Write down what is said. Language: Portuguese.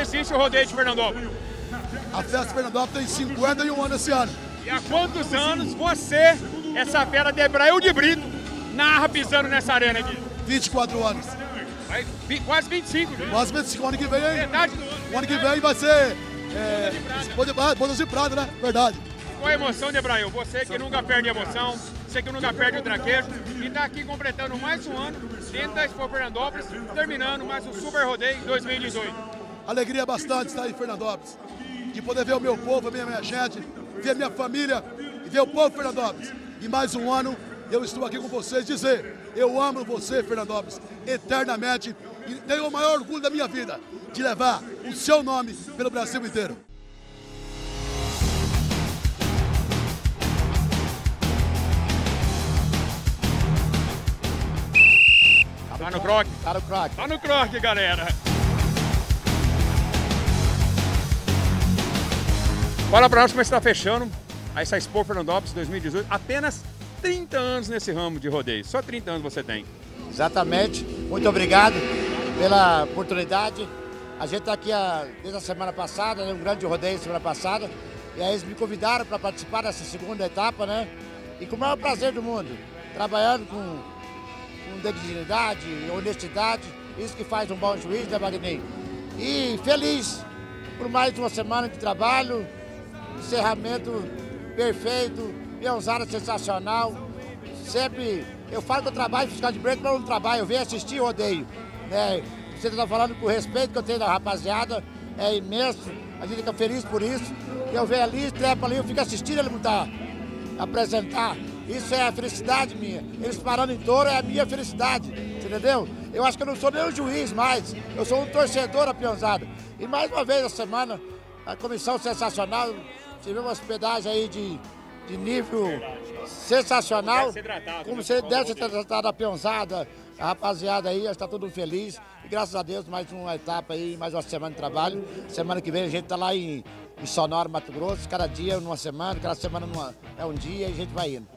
existe o rodeio de Fernandópolis? A festa de Fernandópolis tem 51 anos esse ano. E há quantos anos você, essa fera de Hebrael de Brito, narra pisando nessa arena aqui? 24 anos. Vai, vi- quase 25, viu? Quase 25. O ano que vem, hein? Metade do ano. O ano que vem vai ser. É, Bodas de- ah, Bodas de Prata, né? Verdade. Qual a emoção de? Você que nunca perde emoção, você que nunca perde o traquejo e está aqui completando mais um ano dentro da Expo Fernandópolis, terminando mais o Super Rodeio 2018. Alegria bastante estar em Fernandópolis. De poder ver o meu povo, a minha gente, ver a minha família e ver o povo Fernandópolis. E mais um ano eu estou aqui com vocês dizer: eu amo você, Fernandópolis, eternamente. E tenho o maior orgulho da minha vida de levar o seu nome pelo Brasil inteiro. No croque? Tá no croque. Tá no croque, galera. Fala pra nós como está fechando essa Expo Fernandópolis 2018. Apenas 30 anos nesse ramo de rodeio. Só 30 anos você tem. Exatamente. Muito obrigado pela oportunidade. A gente está aqui a- desde a semana passada, né, um grande rodeio semana passada. E aí eles me convidaram para participar dessa segunda etapa, né? E com o maior prazer do mundo. Trabalhando com, com dignidade, honestidade. Isso que faz um bom juiz, né, Magninho? E feliz por mais uma semana de trabalho. Encerramento perfeito. Peãozada sensacional. Sempre eu falo que eu trabalho fiscal de break, mas eu não trabalho, eu venho assistir rodeio. Né? Você está falando que o respeito que eu tenho da rapaziada é imenso, a gente fica feliz por isso. Eu venho ali, trepo ali, eu fico assistindo ele montar, apresentar. Isso é a felicidade minha. Eles parando em touro é a minha felicidade, entendeu? Eu acho que eu não sou nem um juiz mais, eu sou um torcedor apeãozado. E mais uma vez a semana, a comissão sensacional, tivemos hospedagem aí de, de nível sensacional. Como você deve ser tratado a peãozada, a rapaziada aí, está todo feliz. E graças a Deus, mais uma etapa aí, mais uma semana de trabalho. Semana que vem a gente está lá em, em Sonora, Mato Grosso, cada dia numa semana, cada semana numa, é um dia e a gente vai indo.